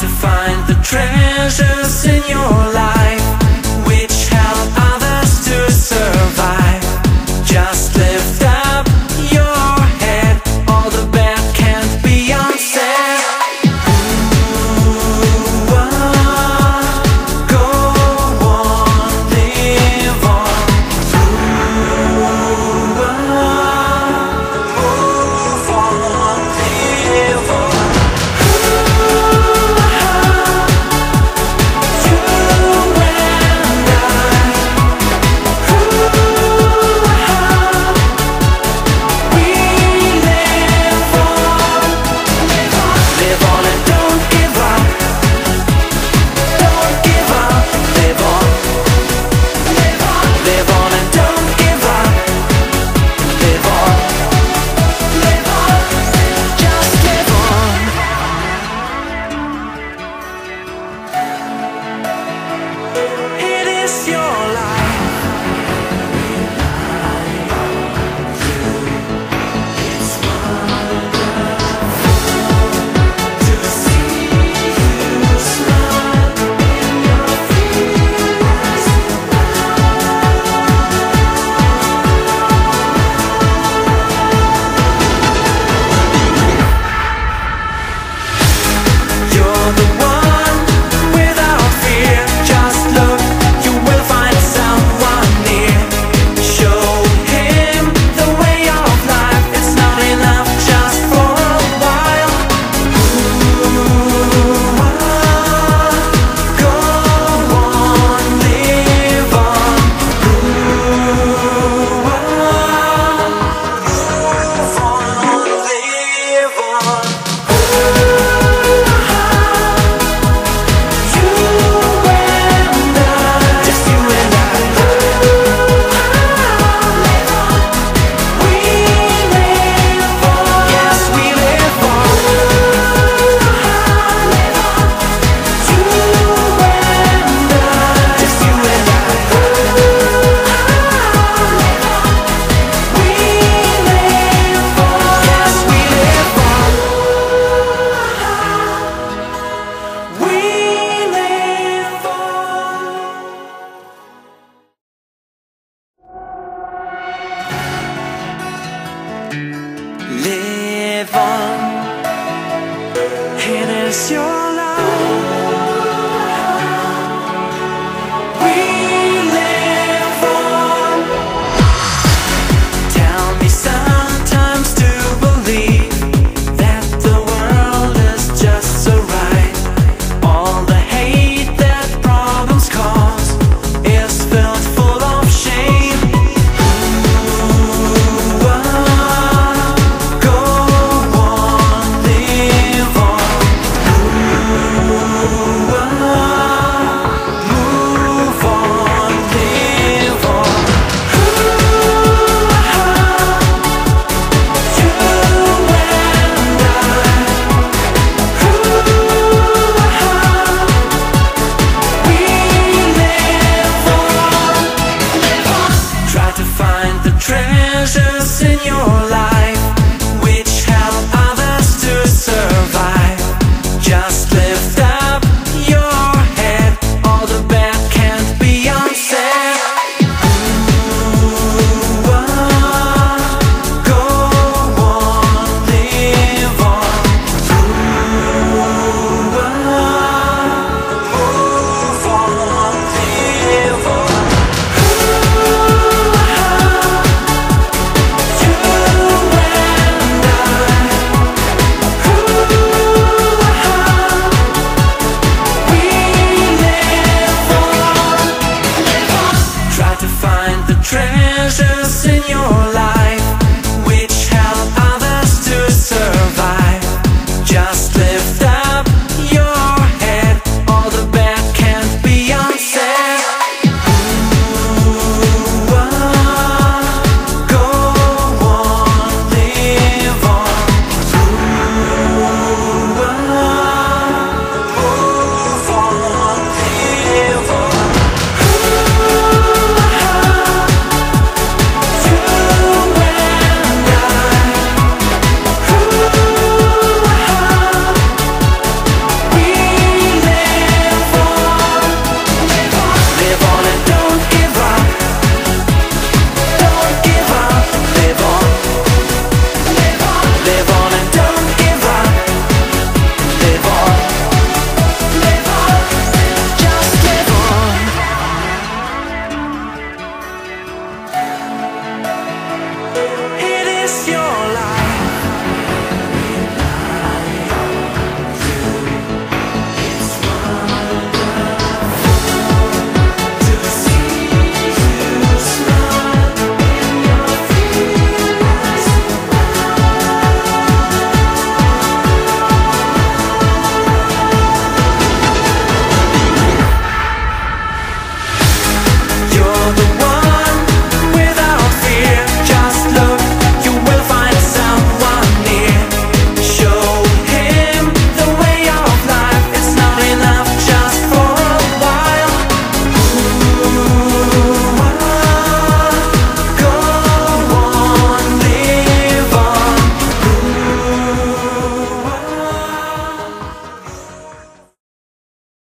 To find the treasures in your life.